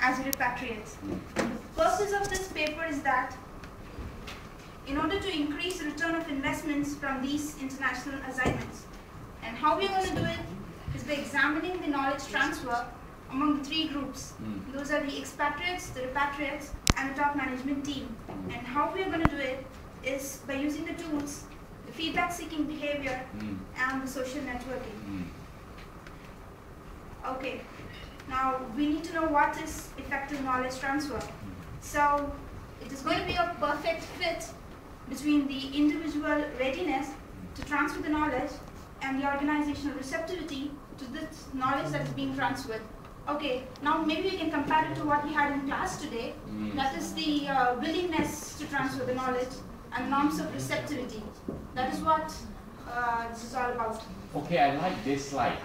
as repatriates. The purpose of this paper is that in order to increase the return of investments from these international assignments. And how we're going to do it is by examining the knowledge transfer among the three groups. Mm. Those are the expatriates, the repatriates, and the top management team. And how we're going to do it is by using the tools, the feedback seeking behavior, Mm. and the social networking. Mm. Okay, now we need to know what is effective knowledge transfer. So it is going to be a perfect fit between the individual readiness to transfer the knowledge and the organizational receptivity to this knowledge that is being transferred. Okay, now maybe we can compare it to what we had in class today. Mm. That is the uh, willingness to transfer the knowledge and norms of receptivity. That is what uh, this is all about. Okay, I like this slide.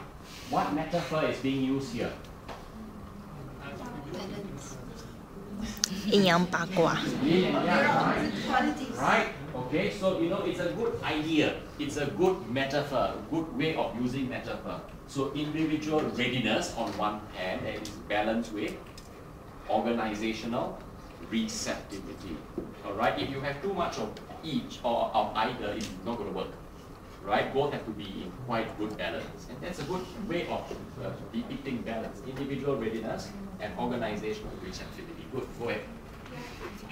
What metaphor is being used here? 阴阳八卦。 Yin and yang, They are right? opposite qualities. Right? Okay, so you know it's a good idea. It's a good metaphor, good way of using metaphor. So individual readiness on one hand and it's balanced with organizational receptivity. Alright, if you have too much of each or of either, it's not going to work. Right? Both have to be in quite good balance. And that's a good way of uh, depicting balance. Individual readiness and organizational receptivity. Good, go ahead.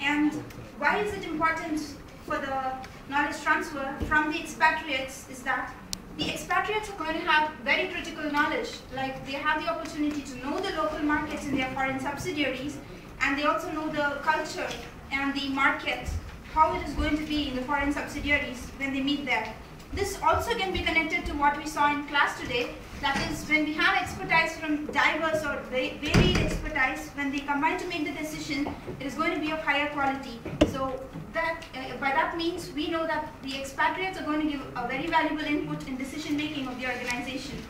And why is it important for the knowledge transfer from the expatriates is that the expatriates are going to have very critical knowledge. Like they have the opportunity to know the local markets in their foreign subsidiaries and they also know the culture and the market, how it is going to be in the foreign subsidiaries when they meet there. This also can be connected to what we saw in class today. That is, when we have expertise from diverse or varied expertise, when they combine to make the decision, it is going to be of higher quality. So that, uh, by that means, we know that the expatriates are going to give a very valuable input in decision making of the organization.